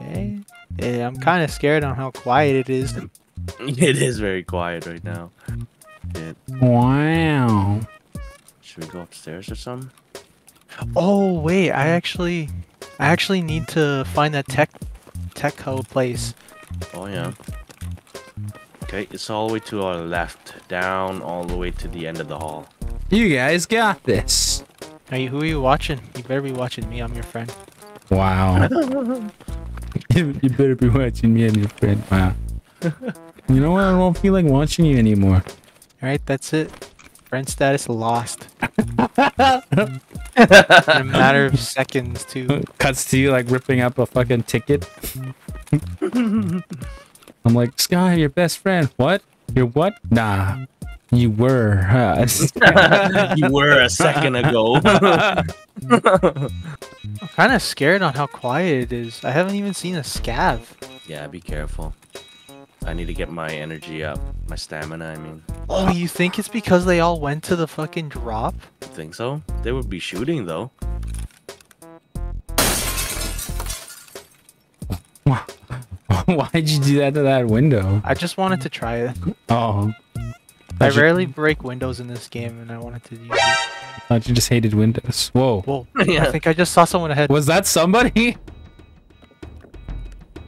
Okay. Yeah, I'm kind of scared on how quiet it is. It is very quiet right now. It, Wow. should we go upstairs or something? Oh wait, I actually, I actually need to find that tech, tech co place. Oh yeah. Okay, it's all the way to our left, down all the way to the end of the hall. You guys got this. Are you? Who are you watching? You better be watching me. I'm your friend. Wow. you better be watching me and your friend. Wow. you know what? I don't feel like watching you anymore. All right, that's it. Friend status lost. In a matter of seconds, too. Cuts to you like ripping up a fucking ticket. I'm like, Sky, your best friend. What? You're what? Nah. You were. Huh? you were a second ago. I'm kind of scared on how quiet it is. I haven't even seen a scav. yeah, be careful. I need to get my energy up, my stamina. I mean, Oh, you think it's because they all went to the fucking drop? think so? They would be shooting though. Why'd you do that to that window? I just wanted to try it. Oh. I Thought you- rarely break windows in this game, and I wanted to use it. Thought you just hated windows. Whoa. Whoa! Yeah. I think I just saw someone ahead. Was that somebody?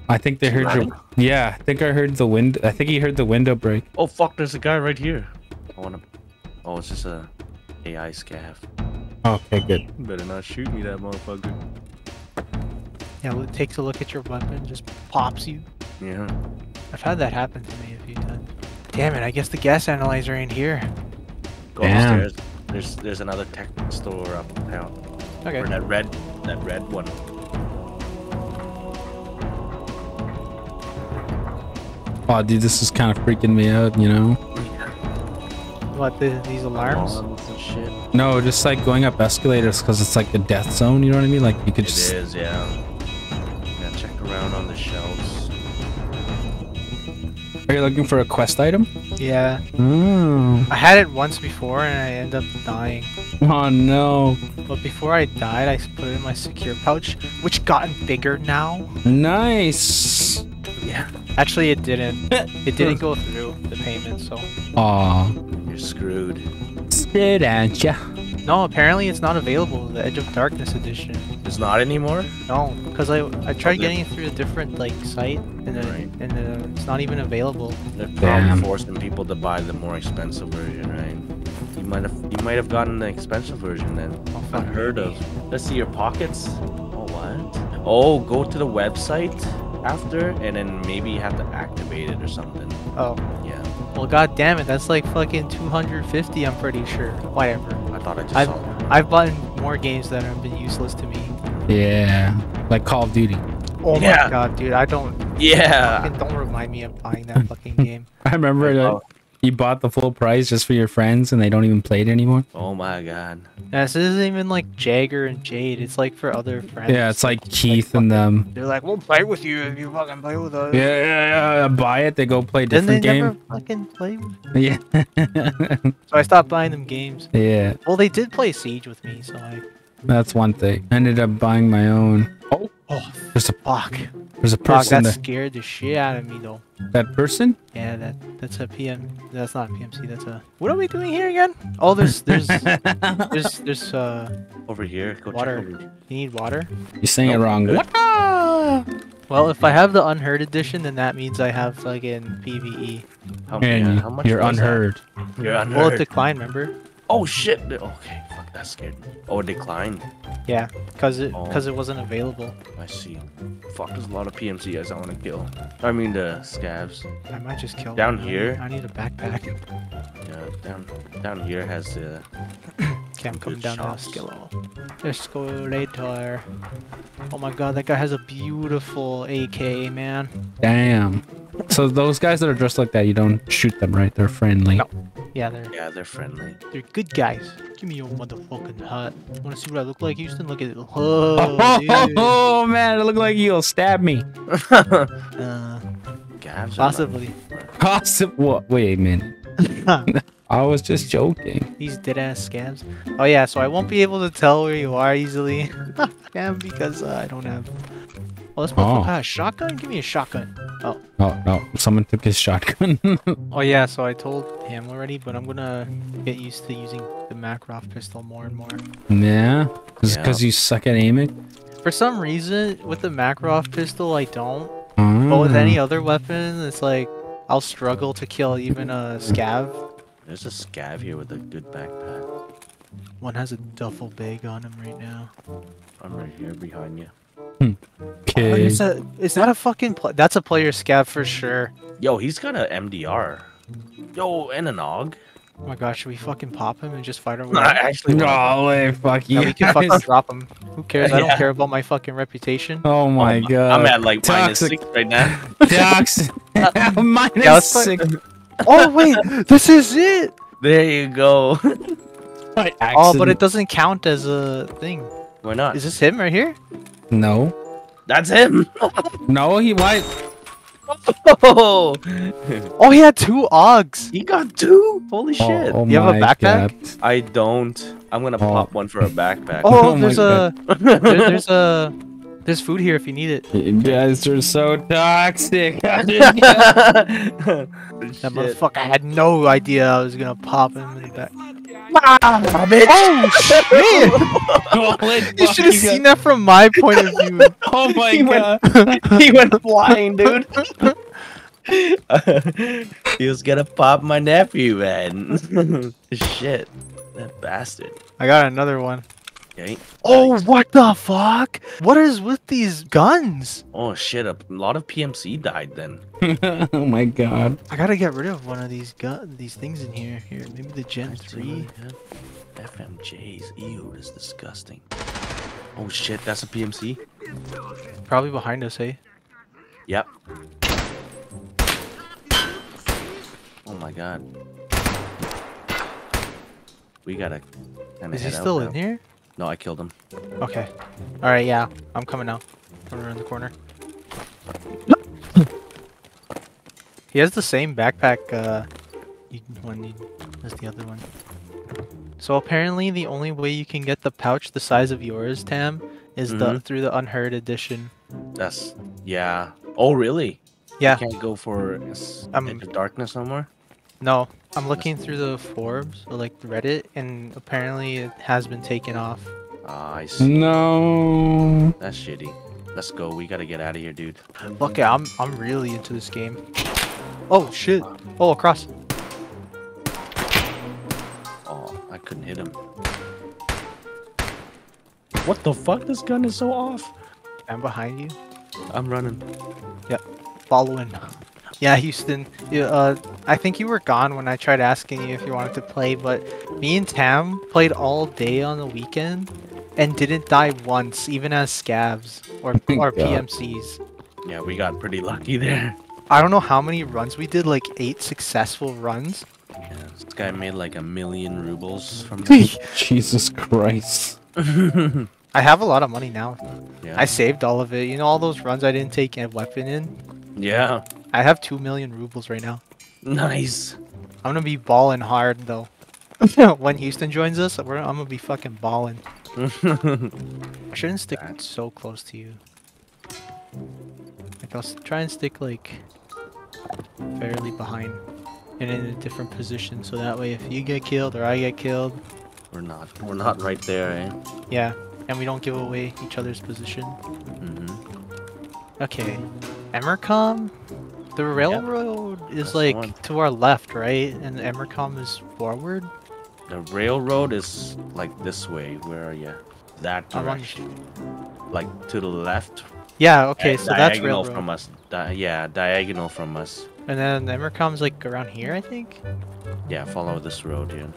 I think they heard your. Yeah, I think I heard the wind. I think he heard the window break. Oh fuck! There's a guy right here. I wanna. Oh, it's just a AI scav. Okay, good. Better not shoot me, that motherfucker. Yeah, well, it takes a look at your weapon, just pops you. Yeah. I've had that happen to me a few times. Damn it! I guess the gas analyzer ain't here. Go Damn. upstairs. There's there's another tech store up town. Okay. Or that red that red one. Oh, dude, this is kind of freaking me out. You know? What the, these alarms? Alarms and shit. No, just like going up escalators because it's like a death zone. You know what I mean? Like you could It just. is, yeah. Yeah, check around on the shelves. Are you looking for a quest item? Yeah. Oh. I had it once before, and I end up dying. Oh no. But before I died, I put it in my secure pouch, which gotten bigger now. Nice. Yeah. Actually, it didn't. It didn't go through the payment, so. Aw. You're screwed. Spit at ya. No, apparently it's not available. The Edge of Darkness edition. It's not anymore? No, because I I tried Okay. getting it through a different like site, and then Right. and uh, it's not even available. They're probably Damn. forcing people to buy the more expensive version, right? You might have you might have gotten the expensive version then. Oh, fuck. Unheard of. Let's see your pockets. Oh what? Oh, go to the website after and then maybe you have to activate it or something. Oh, Yeah. well, god damn it, that's like fucking 250. I'm pretty sure. Whatever. I thought I just I've saw. I've bought more games that have been useless to me. Yeah. Like Call of Duty. Oh Yeah. my god, dude, I don't. Yeah. fucking don't remind me of buying that fucking game. I remember I that know. you bought the full price just for your friends and they don't even play it anymore. Oh my god. Yeah, this isn't even like Jagger and Jade. It's like for other friends. Yeah, it's like Keith and them. They're like, we'll play with you if you fucking play with us. Yeah, yeah, yeah. Buy it. They go play a Then they different never fucking play with game. Yeah. So I stopped buying them games. yeah. Well, they did play Siege with me, so I. That's one thing. I ended up buying my own. Oh, Oh, there's a fuck. there's a Fuck, person that scared the shit out of me, though. That person? Yeah, that that's a PM. That's not a PMC. That's a. What are we doing here again? Oh, there's there's there's there's uh. Over here. Go Water. check over here. You need water. You're saying it wrong. Good. What? Well, if I have the unheard edition, then that means I have fucking PVE. How, yeah, how much you're was that? unheard. You're unheard. Well, unheard. it declined. Remember? oh shit. Okay. Fuck. That scared me. Oh, it declined. Yeah, cause it Oh. cause it wasn't available. I see. Fuck, there's a lot of PMCs I want to kill. I mean the scavs. I might just kill. Down one. here? I need a backpack. Yeah, down down here has the. Okay, I'm coming Good down shots. to Eskilo. Escalator. Oh my god, that guy has a beautiful AK, man. Damn. So those guys that are dressed like that, you don't shoot them, right? They're friendly. No. Yeah, they're Yeah, they're friendly. they're good guys. Give me your motherfucking hut. Wanna see what I look like, Houston? Look at it. Oh, Oh, oh, man, it looked like you'll stab me. Uh, Gabs. possibly. Possible. What? Wait a minute. I was just joking. These dead ass scams. Oh yeah, so I won't be able to tell where you are easily. Scam because uh, I don't have Oh, this Oh. motherfucker has a shotgun? Give me a shotgun. Oh no, someone took his shotgun. Oh yeah, so I told him already, but I'm gonna get used to using the Makarov pistol more and more. yeah, because Yeah. you suck at aiming. For some reason, with the Makarov pistol, I don't. But with any Ah. other weapon, it's like I'll struggle to kill even a scav. There's a scav here with a good backpack. One has a duffel bag on him right now. I'm right here behind you. Oh, Okay. is, that, is that a fucking? Pl- that's a player scav for sure. Yo, he's got an MDR. Yo, and an AUG. Oh my gosh, should we fucking pop him and just fight our way? No, I actually. No way, fuck Yeah, we can fucking drop him. Who cares? I don't Yeah. care about my fucking reputation. Oh my I'm- god. I'm at like Toxic. six right now. Tox. Uh, minus Yeah, six. oh wait, this is it. there you go. Oh, but it doesn't count as a thing. Why not? Is this him right here? No. That's him. No, he why? Oh, Oh, he had two Augs. he got two. Holy Oh, shit. oh You have a backpack? God. I don't. I'm gonna Oh. pop one for a backpack. Oh, Oh my there's a there, there's a there's food here if you need it. You guys are so toxic. that That motherfucker had no idea I was gonna pop him in the back. Ah, bitch. Oh shit! You should have seen that from my point of view. Oh my He god. went, he went flying, dude. he was gonna pop my nephew, man. Shit, that bastard. I got another one. Okay. Oh, what the fuck? What is with these guns? Oh shit, a lot of PMC died then. oh my god. I gotta get rid of one of these gun these things in here. Here, maybe the Gen 3. FMJs, ew, that's disgusting. Oh shit, that's a PMC? Probably behind us, hey? Yep. Oh my god. We gotta Is he still now. in here? No, I killed him. Okay. Alright, yeah. I'm coming now. Coming around the corner. he has the same backpack uh one you- as the other one. So apparently the only way you can get the pouch the size of yours, Tam, is the Mhm. through the unheard edition. That's yeah. Oh really? Yeah. Can't go for Um, darkness no more. No, I'm looking through the Forbes, or like Reddit, and apparently it has been taken off. Ah, I see. No. That's shitty. Let's go. We gotta get out of here, dude. Okay, I'm I'm really into this game. Oh shit! Oh, across. Oh, I couldn't hit him. What the fuck? This gun is so off. I'm behind you. I'm running. Yeah, following. Yeah, Houston. Yeah, uh, I think you were gone when I tried asking you if you wanted to play, but me and Tam played all day on the weekend and didn't die once, even as scavs or or God. PMCs. Yeah, we got pretty lucky there. I don't know how many runs we did, like eight successful runs. Yeah, this guy made like a million rubles from that. Jesus Christ. I have a lot of money now. yeah. I saved all of it. You know all those runs I didn't take a weapon in? yeah. I have two million rubles right now. Nice. I'm gonna be balling hard though. when Houston joins us, we're, I'm gonna be fucking balling. I shouldn't stick That's- so close to you. Like I'll try and stick like fairly behind and in a different position, so that way if you get killed or I get killed, we're not. We're not right there, eh? yeah, and we don't give away each other's position. Mm-hmm. Okay, Emercom. The railroad is that's like one. to our left, right? And Emercom is forward. The railroad is like this way. Where are you? That direction. Like to the left. Yeah, okay, uh, so that's diagonal railroad. from us. Di- yeah, diagonal from us. And then Emercom's like around here, I think. Yeah, follow this road here.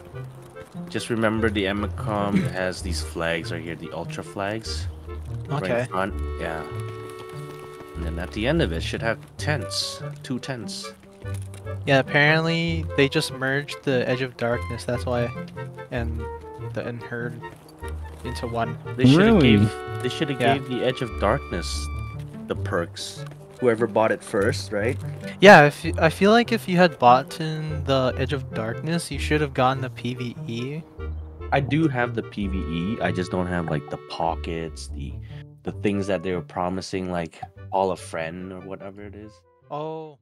Just remember the Emercom has these flags right here, the ultra flags. Right Okay. in front. Yeah. And then at the end of it should have tents. Two tents. Yeah, apparently they just merged the Edge of Darkness. That's why, and the Unheard into one. They should have Really? gave they should have Yeah. gave the Edge of Darkness the perks. Whoever bought it first, right? Yeah, if you, I feel like if you had bought in the Edge of Darkness, you should have gotten the PVE. I do have the PVE. I just don't have like the pockets, the the things that they were promising, like call a friend or whatever it is. Oh,